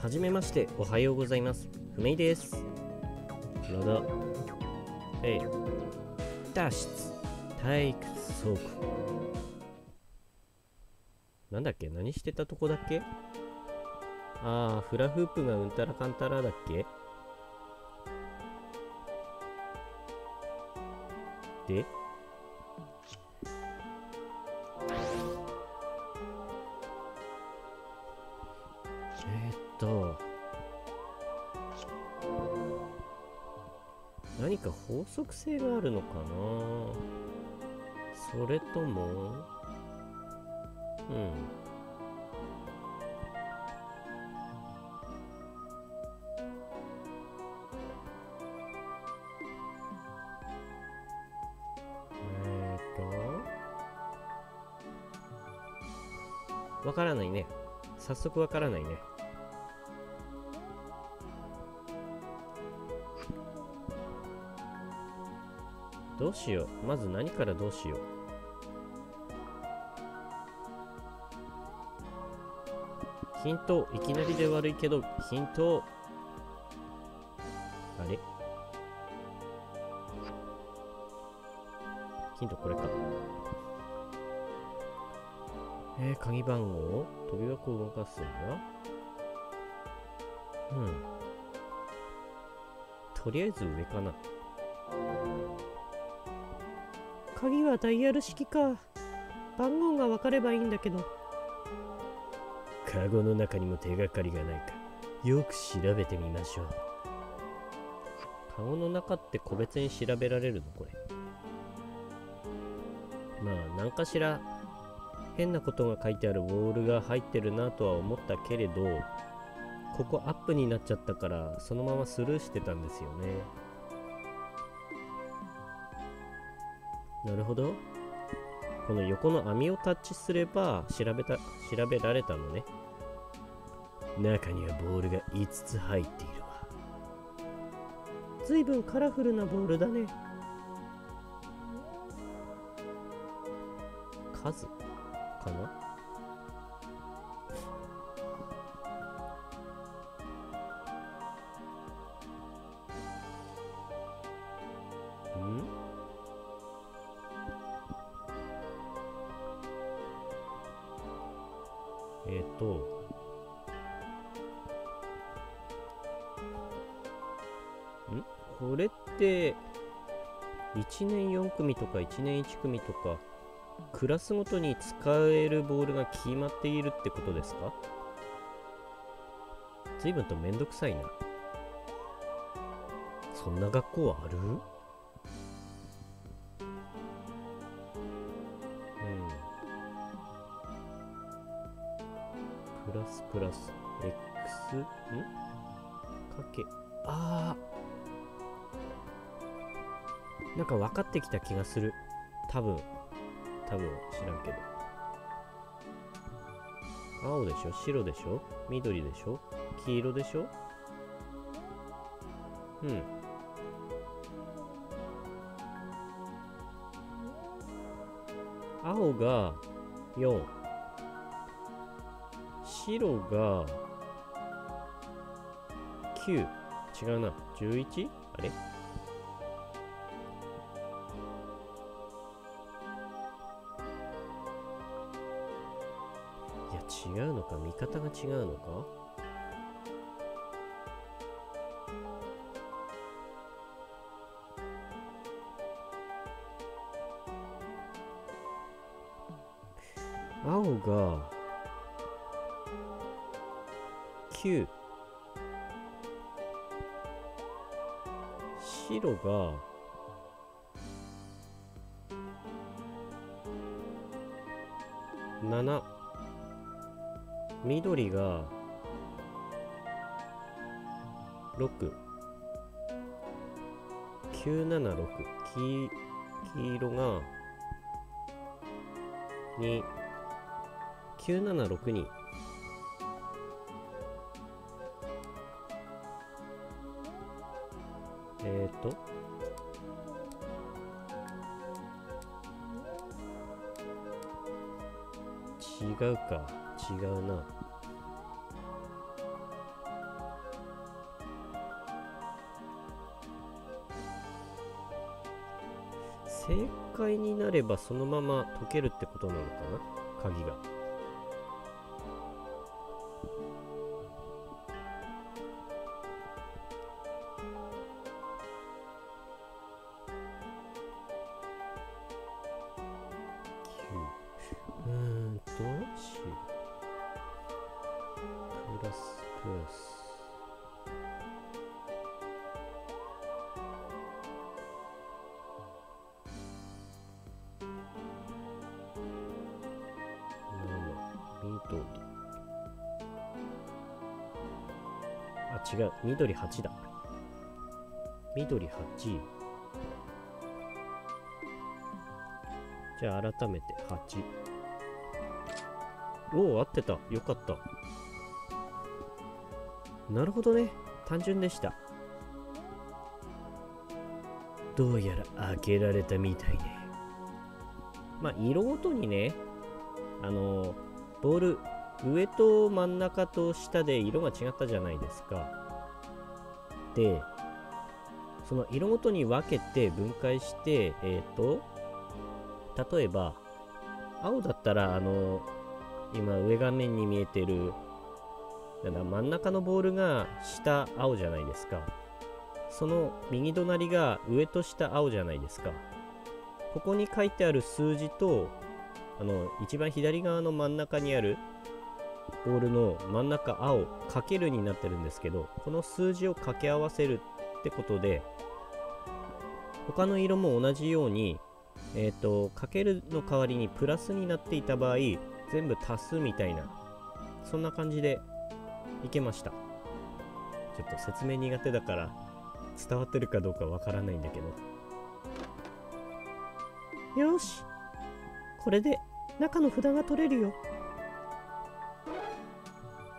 はじめましておはようございます。ふめいです。ラダえ。い脱出。退屈倉庫。なんだっけ？何してたとこだっけ？ああフラフープがうんたらかんたらだっけ？で？則性があるのかな？それともうん。えっとわからないね。早速わからないね。どうしよう。まず何からどうしよう。ヒントいきなりで悪いけどヒント。あれ？ヒントこれか。えー、鍵番号？飛び箱を動かすにはうん。とりあえず上かな。鍵はダイヤル式か。番号が分かればいいんだけど。カゴの中にも手がかりがないか。よく調べてみましょう。カゴの中って個別に調べられるの？これ。まあ何かしら変なことが書いてあるボールが入ってるなとは思ったけれどここアップになっちゃったからそのままスルーしてたんですよね。なるほど。この横の網をタッチすれば調べた調べられたのね。中にはボールが5つ入っているわ。ずいぶんカラフルなボールだね。数？1年1組とかクラスごとに使えるボールが決まっているってことですか？随分とめんどくさいな。そんな学校ある？うん。プラスプラス X ん？かけ。あー。なんか分かってきた気がする。多分。多分。知らんけど。青でしょ？白でしょ？緑でしょ？黄色でしょ？うん。青が4白が9違うな。11? あれ？か見方が違うのか？青が9白が7緑が6 976黄黄色が2 976に。えっ、ー、と。違うか。違うな正解になればそのまま解けるってことなのかな？鍵が。緑8。じゃあ改めて8。おお、合ってた。よかった。なるほどね。単純でした。どうやら開けられたみたいね。まあ、色ごとにね、あの、ボール、上と真ん中と下で色が違ったじゃないですか。で、その色ごとに分けて分解して、えっ、と、例えば、青だったら、あの、今上画面に見えてる、だから真ん中のボールが下青じゃないですか。その右隣が上と下青じゃないですか。ここに書いてある数字と、あの、一番左側の真ん中にあるボールの真ん中青、かけるになってるんですけど、この数字を掛け合わせるってことで、他の色も同じように、えっ、と、かけるの代わりにプラスになっていた場合、全部足すみたいな、そんな感じでいけました。ちょっと説明苦手だから、伝わってるかどうかわからないんだけど。よし。これで中の札が取れるよ。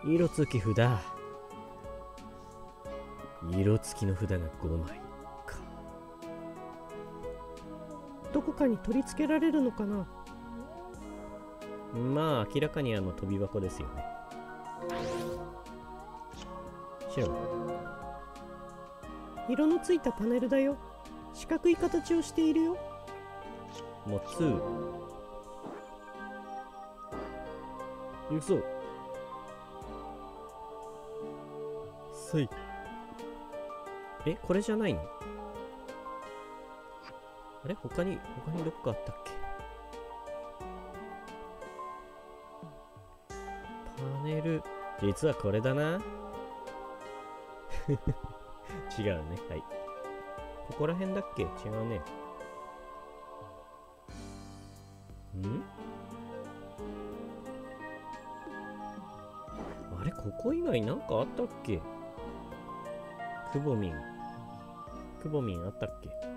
色付き札。色付きの札が5枚か。どこかに取り付けられるのかな？まあ明らかにあの飛び箱ですよね。白。色のついたパネルだよ。四角い形をしているよ。もう2。行くぞ。せい。え、これじゃないの？あれ？他に、他にどこかあったっけ？パネル、実はこれだな。違うね。はい。ここら辺だっけ？違うね。ん？あれ？ここ以外なんかあったっけ？くぼみん。くぼみんあったっけ？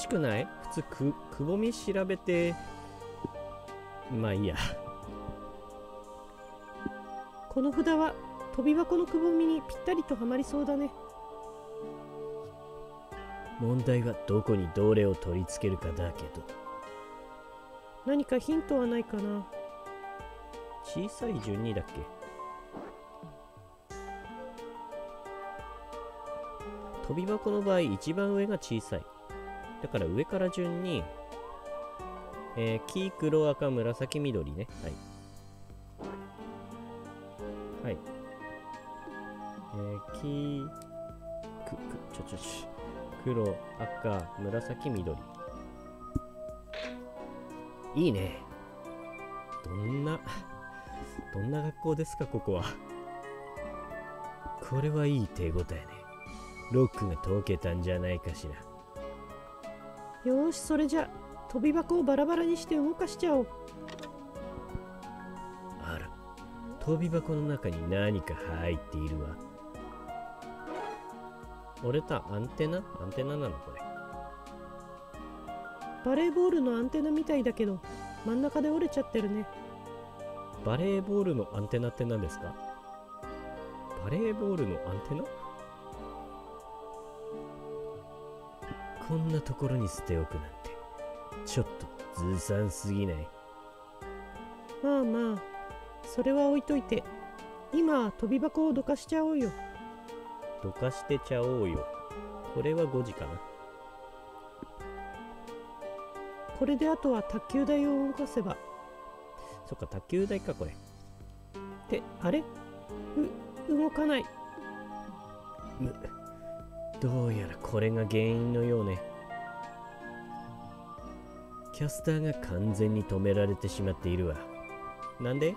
しくない？普通く、くぼみ調べて、まあいいや。この札は飛び箱のくぼみにぴったりとはまりそうだね。問題はどこにどれを取り付けるかだけど。何かヒントはないかな？小さい順にだっけ？飛び箱の場合一番上が小さい。だから上から順に、えー、黄、黒、赤、紫、緑ね。はい。はい。えー、黄、く、く、ちょちょちょ。黒、赤、紫、緑。いいね。どんな、どんな学校ですか、ここは。これはいい手応えね。ロックが解けたんじゃないかしら。よーし、それじゃ、飛び箱をバラバラにして動かしちゃおう。あら、飛び箱の中に何か入っているわ。折れたアンテナ？アンテナなのこれ。バレーボールのアンテナみたいだけど、真ん中で折れちゃってるねバレーボールのアンテナって何ですか？バレーボールのアンテナ？こんなところに捨ておくなんて。ちょっとずさんすぎない？まあまあそれは置いといて。今飛び箱をどかしちゃおうよ。どかしてちゃおうよ。これは5時かな。これであとは卓球台を動かせば。そっか卓球台かこれ。ってあれ？う動かない。むどうやらこれが原因のようね。キャスターが完全に止められてしまっているわ。なんで？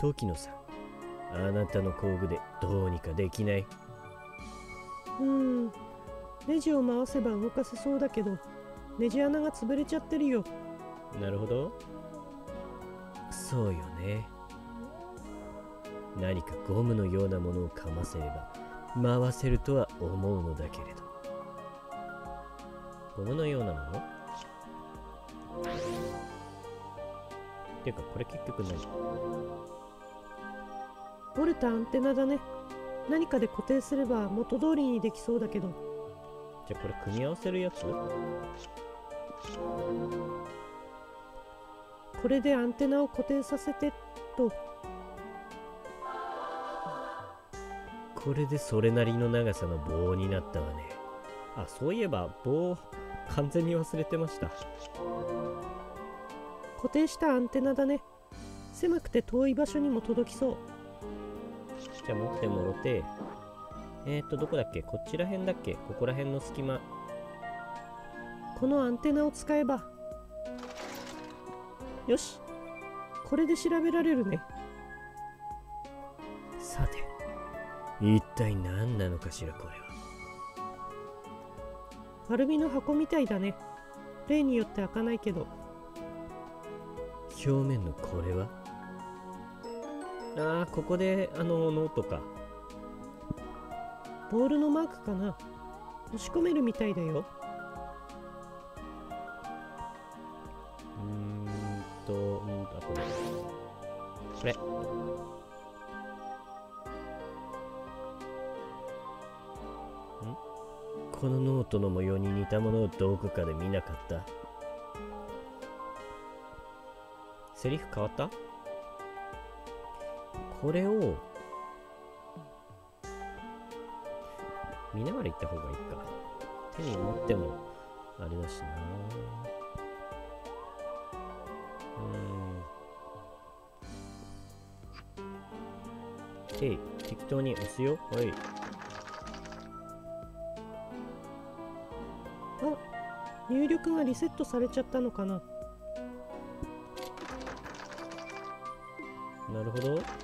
時野さん。あなたの工具でどうにかできない。うん。ネジを回せば動かせそうだけどネジ穴が潰れちゃってるよ。なるほど。そうよね。何かゴムのようなものをかませれば回せるとは思うのだけれど。ゴムのようなもの？っていうかこれ結局何？折れたアンテナだね。何かで固定すれば元通りにできそうだけど。じゃあこれ組み合わせるやつ？これでアンテナを固定させてとこれでそれなりの長さの棒になったわね。あそういえば棒完全に忘れてました。固定したアンテナだね。狭くて遠い場所にも届きそう。じゃあ持ってもろて。えー、っとどこだっけ？こっちら辺だっけ？ここら辺の隙間。このアンテナを使えば。よし。これで調べられるね。一体何なのかしらこれは。アルミの箱みたいだね。例によって開かないけど。表面のこれは？ああここであのノートか。ボールのマークかな。押し込めるみたいだよ。うんとうんあこれ。これ。このノートの模様に似たものをどこかで見なかった。セリフ変わった？これを見ながら言った方がいいか。手に持ってもあれだしな。うん。OK 適当に押すよ。はい。入力がリセットされちゃったのかな。なるほど。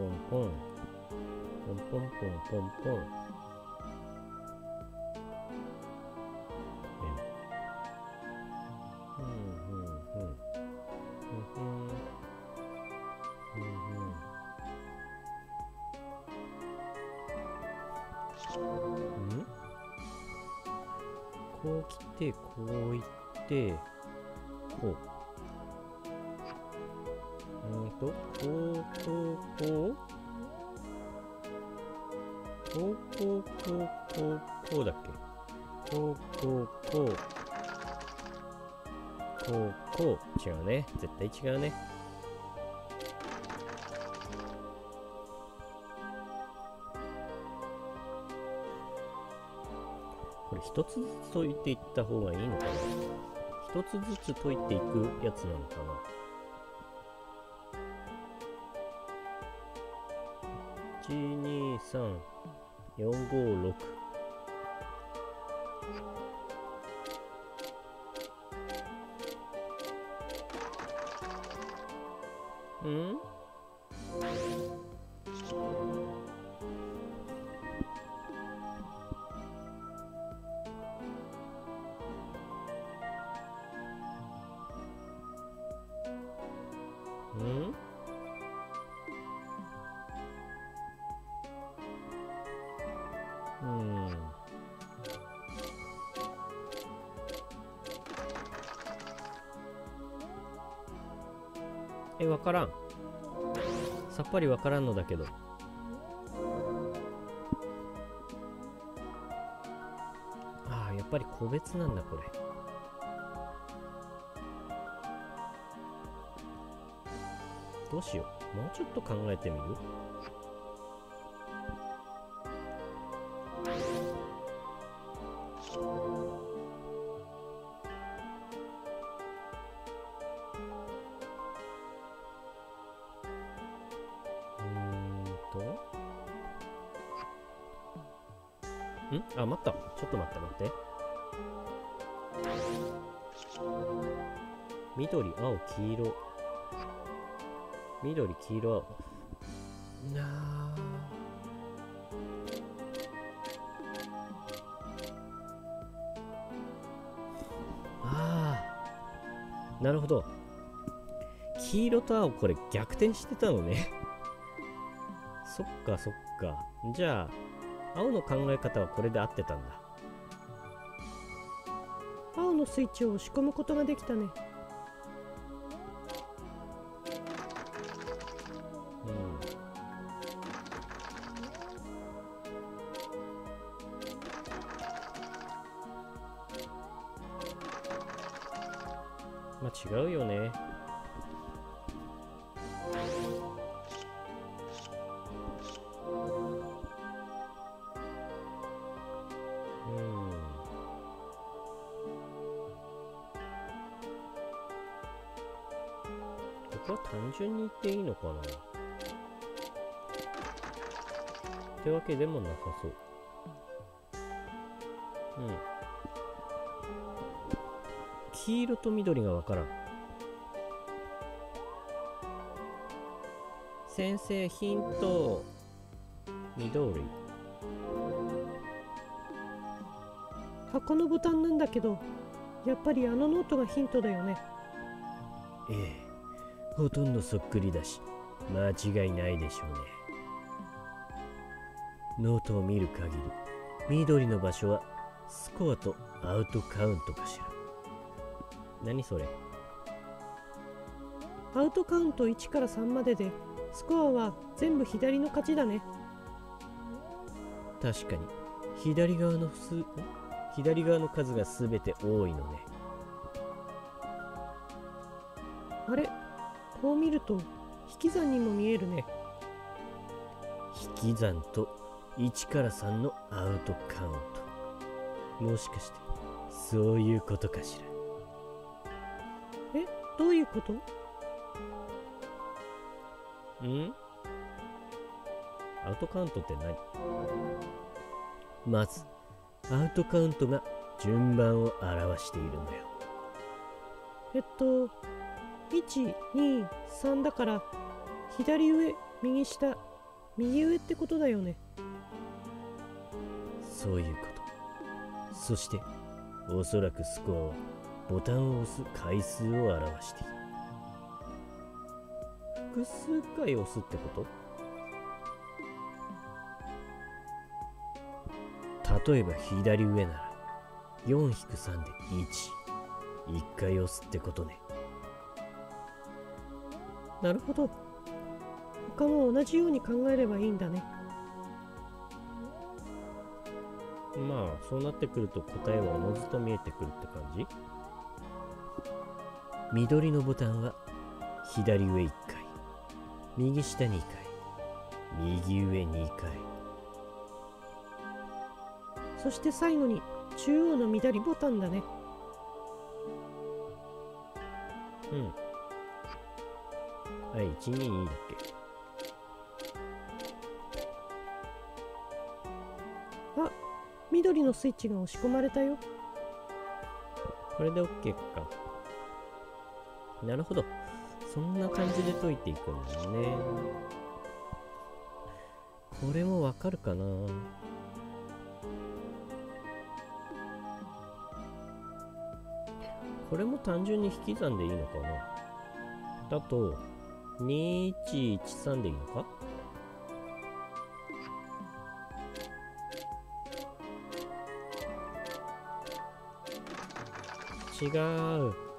pom pom. Pom pom pom pom pom. 違うね。これ一つずつ解いていった方がいいのかな？一つずつ解いていくやつなのかな？123 456ぱりわからんのだけど。ああ、やっぱり個別なんだ、これ。どうしよう。もうちょっと考えてみる？黄色。緑、黄色、青。なあ。ああ。なるほど。黄色と青、これ逆転してたのね。そっかそっか。じゃあ、青の考え方はこれで合ってたんだ。青のスイッチを押し込むことができたねまあ違うよね。うん。ここは単純に言っていいのかなってわけでもなさそう。黄色と緑がわからん。先生、ヒント。緑。箱のボタンなんだけどやっぱりあのノートがヒントだよねええ、ほとんどそっくりだし、間違いないでしょうね。ノートを見る限り、緑の場所はスコアとアウトカウントかしら。何それ？アウトカウント1から3まででスコアは全部左の勝ちだね確かに、左側の数、ん？左側の数が全て多いのね。あれ？こう見ると引き算にも見えるね引き算と1から3のアウトカウント。もしかして、そういうことかしら？えどういうこと？ん？アウトカウントって何？まず、アウトカウントが順番を表しているのよ。えっと123だから左上右下右上ってことだよねそういうこと。そして、おそらくスコアはボタンを押す回数を表している。複数回押すってこと？例えば左上なら4-3で1。1回押すってことね。なるほど他も同じように考えればいいんだねまあ、そうなってくると答えはおのずと見えてくるって感じ？緑のボタンは左上1回。右下2回。右上2回。そして最後に中央の緑ボタンだね。うん。はい122だっけ？あ緑のスイッチが押し込まれたよ。これで OK かなるほど。そんな感じで解いていくんだね。これもわかるかな。これも単純に引き算でいいのかな。だと2113でいいのか？違う。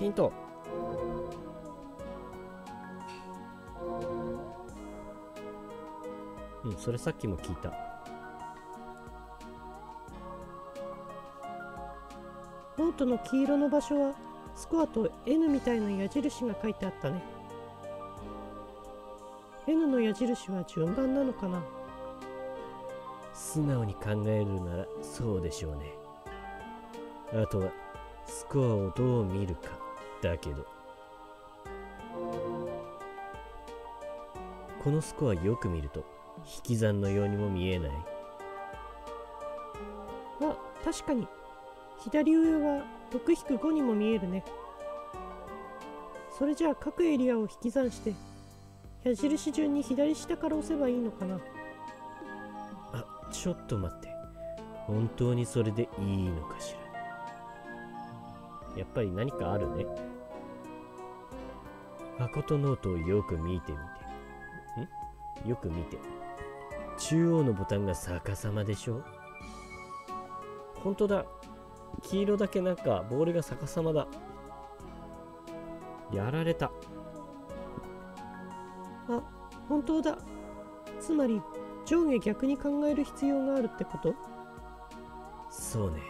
ヒント。うんそれさっきも聞いた。ノートの黄色の場所はスコアと N みたいな矢印が書いてあったね。N の矢印は順番なのかな？素直に考えるならそうでしょうね。あとはスコアをどう見るかだけど。このスコアよく見ると引き算のようにも見えない。あ確かに。左上は6-5にも見えるね。それじゃあ各エリアを引き算して矢印順に左下から押せばいいのかな。あちょっと待って。本当にそれでいいのかしら。やっぱり何かあるね誠ノートをよく見てみて。ん？よく見て。中央のボタンが逆さまでしょ？本当だ。黄色だけなんかボールが逆さまだ。やられた。あ本当だ。つまり上下逆に考える必要があるってこと？そうね。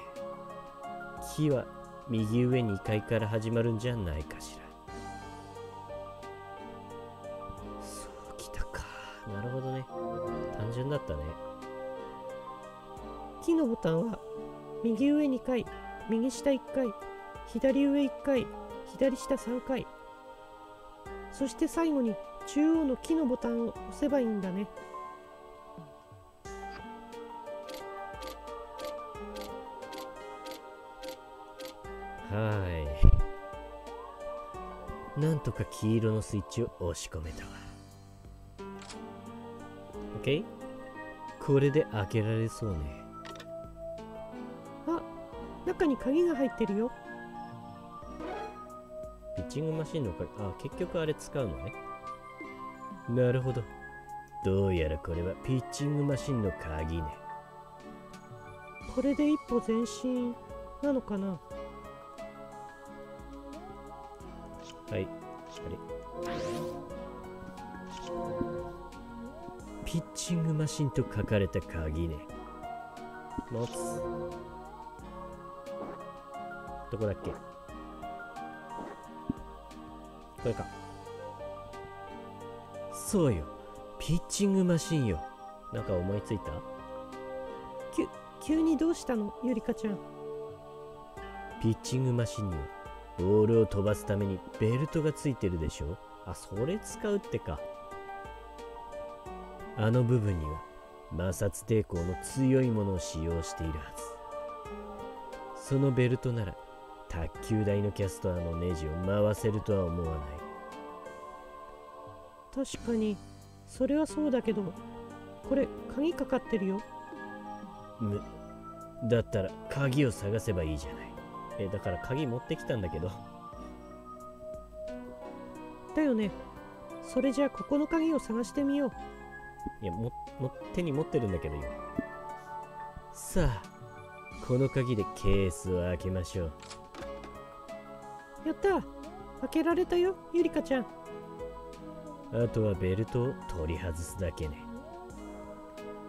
木は右上2階から始まるんじゃないかしらったね。木のボタンは右上2回右下1回左上1回左下3回。そして最後に中央の木のボタンを押せばいいんだね。はい。なんとか黄色のスイッチを押し込めた。わ OK? これで開けられそうね。あ中に鍵が入ってるよ。ピッチングマシンのかあ結局あれ使うのね。なるほど。どうやらこれはピッチングマシンの鍵ね。これで一歩前進なのかな。はいあれ？ピッチングマシンと書かれた鍵ね。持つ。どこだっけ？これか。そうよ。ピッチングマシンよ。なんか思いついた？きゅ急にどうしたの？ゆりかちゃん。ピッチングマシンにはボールを飛ばすためにベルトがついてるでしょ？あそれ使うってかあの部分には摩擦抵抗の強いものを使用しているはず。そのベルトなら卓球台のキャスターのネジを回せるとは思わない。確かにそれはそうだけどこれ鍵かかってるよ。むだったら鍵を探せばいいじゃない。えだから鍵持ってきたんだけど。だよね。それじゃあここの鍵を探してみよういやもも手に持ってるんだけど今。さあこの鍵でケースを開けましょう。やった。開けられたよゆりかちゃん。あとはベルトを取り外すだけね。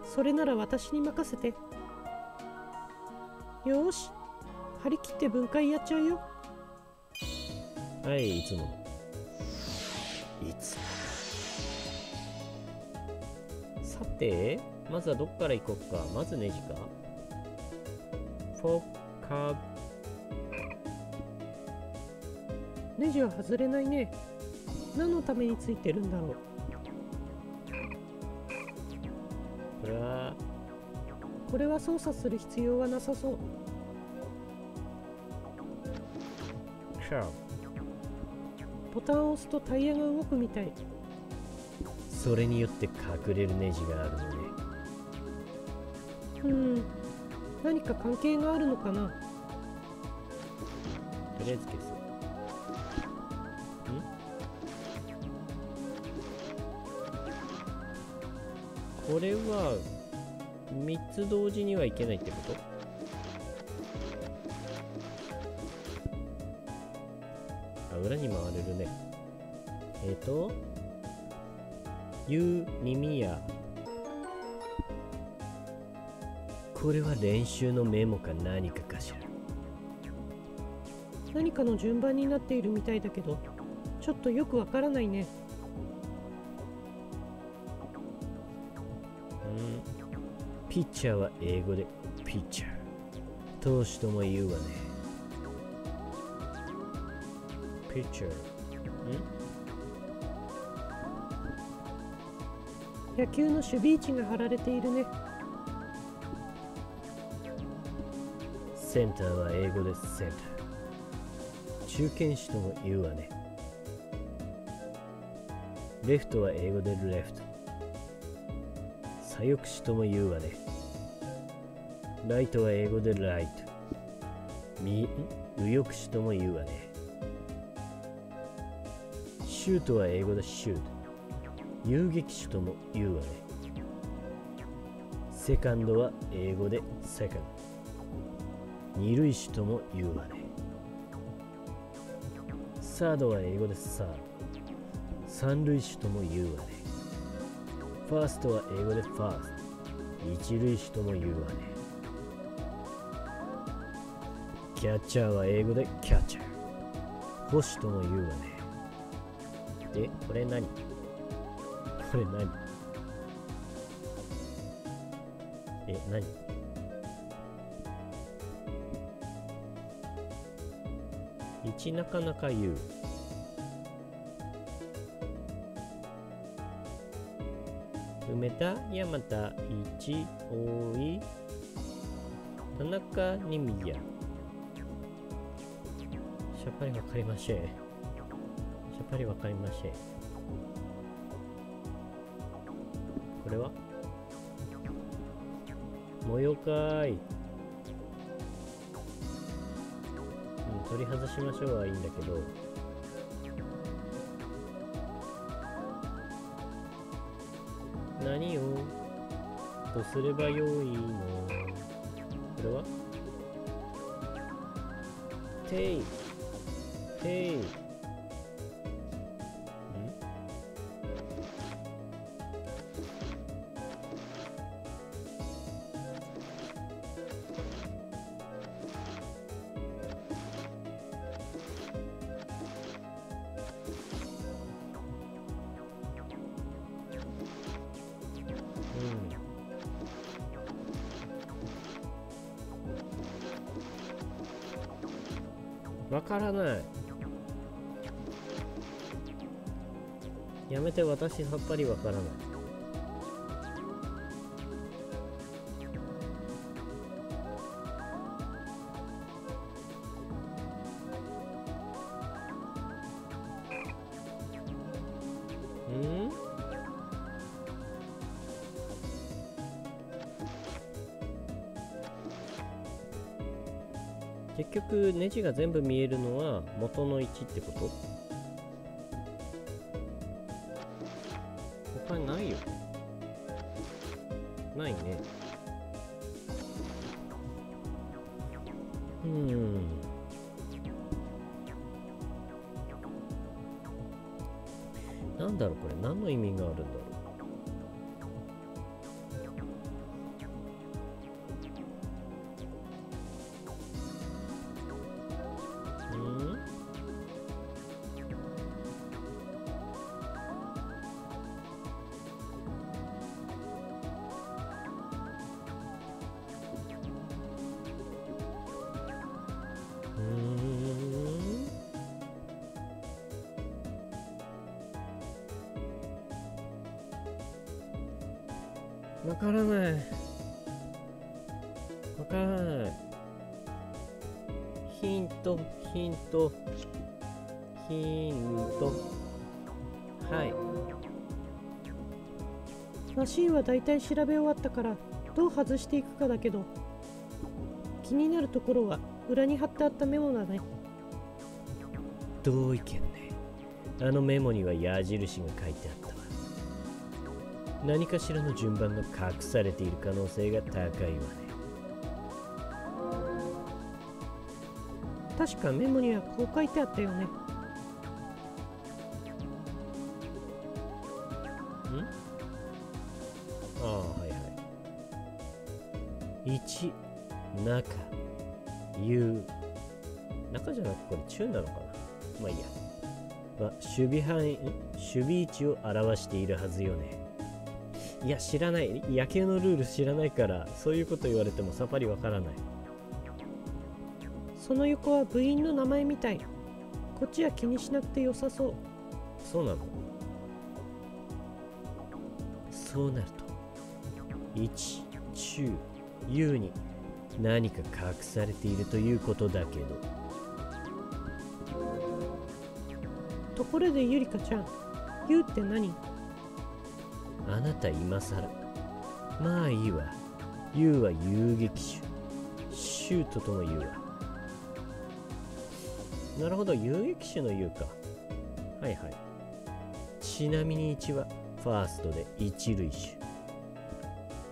それなら私に任せて。よーし。張り切って分解やっちゃうよ。はいいつものてまずはどっから行こうか？まずネジか？フォーカー。ネジは外れないね。何のためについてるんだろう？これは。これは操作する必要はなさそう。シャーボタンを押すとタイヤが動くみたいそれによって隠れるネジがあるのね。うん。何か関係があるのかな？とりあえず消す。ん？これは3つ同時にはいけないってこと？あ裏に回れるね。えっ、ー、とユーニミヤこれは練習のメモか何かかしら。何かの順番になっているみたいだけどちょっとよくわからないね。うん。ピッチャーは英語でピッチャー。投手とも言うわね。ピッチャー野球の守備位置が貼られているね。センターは英語でセンター。中堅手とも言うわねレフトは英語でレフト。左翼手とも言うわねライトは英語でライト。右翼手とも言うわねシュートは英語でシュート。遊撃手とも言うわね。セカンドは英語でセカンド。二塁手とも言うわね。サードは英語でサード。三塁手とも言うわね。ファーストは英語でファースト。一塁手とも言うわね。キャッチャーは英語でキャッチャー。捕手とも言うわね。でこれ何？これ何え何？一なかなか言う梅田山田一大井。田中にみやしゃっぱりわかりません。しゃっぱりわかりません。れは？模様かーい。取り外しましょうはいいんだけど。何をどうすればよいの？これは？ていていやめて私さっぱりわからない。うん？結局ネジが全部見えるのは元の位置ってこと？わからない。わからない。ヒントヒント。ヒント。はい。マシンはだいたい調べ終わったからどう外していくかだけど気になるところは裏に貼ってあったメモだね。同意見ね。あのメモには矢印が書いてあった。わ何かしらの順番が隠されている可能性が高いわね。確かメモにはこう書いてあったよね。ああはいはい。1中 U 中じゃなくこれ中なのかな。まあいいや。は守備範囲ん？守備位置を表しているはずよねいや知らない。野球のルール知らないからそういうこと言われてもさっぱりわからない。その横は部員の名前みたい。こっちは気にしなくて良さそう。そうなの？そうなると1中 U に何か隠されているということだけど。ところでゆりかちゃん U って何？あなた今さらまあいいわ。U は遊撃手。シュートとも言うわ。なるほど遊撃手の U か。はいはい。ちなみに1はファーストで一塁手。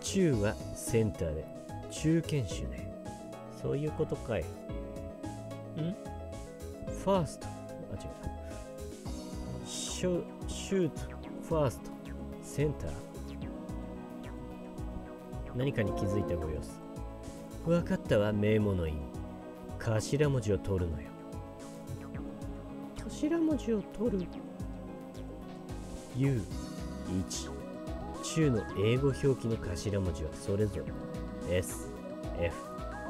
中はセンターで中堅手ね。そういうことかい。ん？ファースト。あ違う。シュシュート。ファースト。センター。何かに気づいたご様子。分かったわ名簿の意味頭文字を取るのよ。頭文字を取る？U1 中の英語表記の頭文字はそれぞれ。S、F、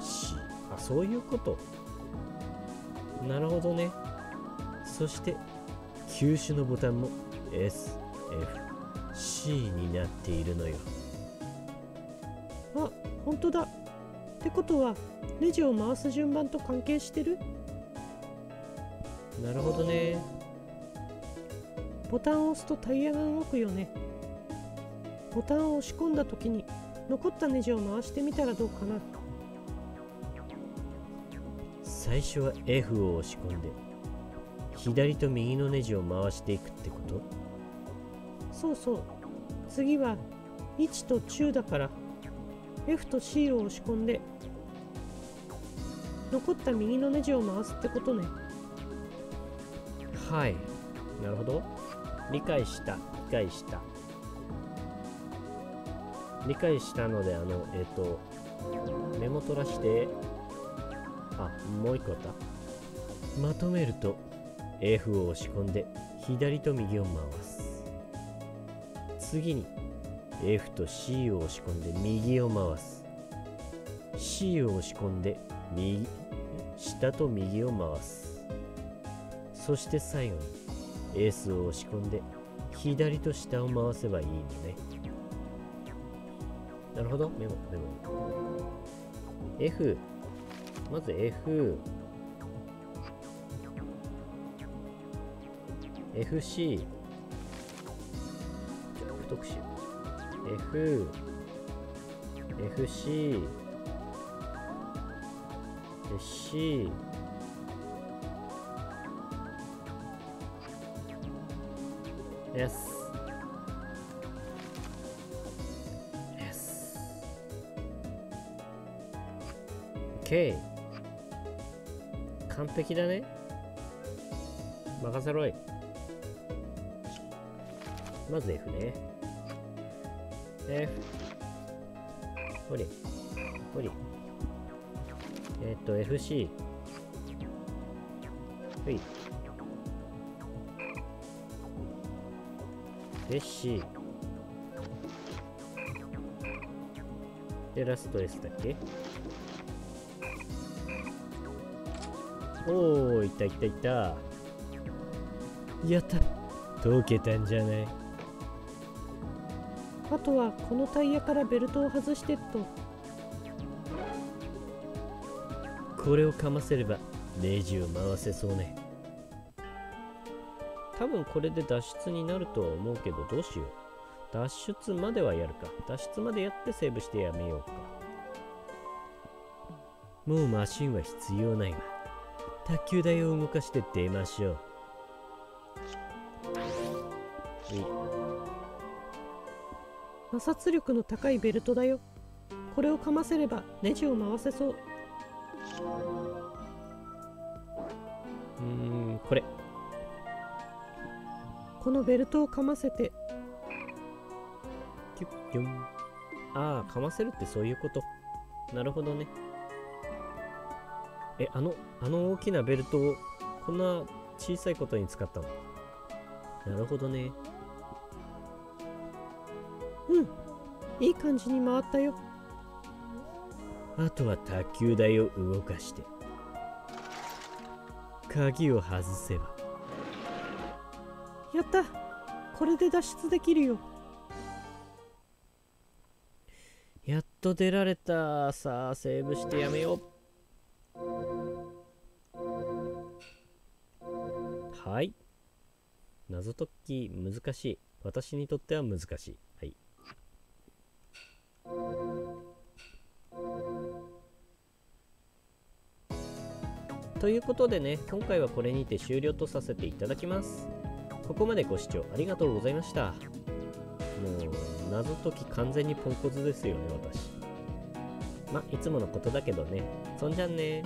C あそういうこと？なるほどね。そして球種のボタンも S、F、C になっているのよ。あ本当だ。ってことはネジを回す順番と関係してる？なるほどね。ボタンを押すとタイヤが動くよね。ボタンを押し込んだ時に残ったネジを回してみたらどうかな。最初は F を押し込んで左と右のネジを回していくってこと？そうそう。次は1と中だから F と C を押し込んで残った右のネジを回すってことね。はい。なるほど。理解した。理解した。理解したのであのえっ、とメモ取らして。あもう一個あった。まとめると F を押し込んで左と右を回す。次に F と C を押し込んで右を回す。C を押し込んで右下と右を回す。そして最後に S を押し込んで左と下を回せばいいのね。なるほどメモメモ。F まず F FC じゃあ太くしよう F FC C S S OK 完璧だね。任せろい。まず F ね。F ほり。ほり。えっ、と FC ほい。で C でラスト S だっけ？おーいったいったいった。やった。解けたんじゃない？あとはこのタイヤからベルトを外してっと。これをかませればネジを回せそうね。多分これで脱出になるとは思うけどどうしよう。脱出まではやるか。脱出までやってセーブしてやめようか。もうマシンは必要ないわ。卓球台を動かして出ましょう。摩擦力の高いベルトだよ。これをかませればネジを回せそう。うーんこれ。このベルトをかませて。キュッキュン。ああかませるってそういうこと。なるほどね。えあのあの大きなベルトをこんな小さいことに使ったの？なるほどねうん。いい感じに回ったよ。あとは卓球台を動かして。鍵を外せば。やった。これで脱出できるよ。やっと出られた。さあセーブしてやめよう。はい。謎解き難しい。私にとっては難しい。はいということでね今回はこれにて終了とさせていただきます。ここまでご視聴ありがとうございました。もう謎解き完全にポンコツですよね私。まいつものことだけどね。そんじゃんね。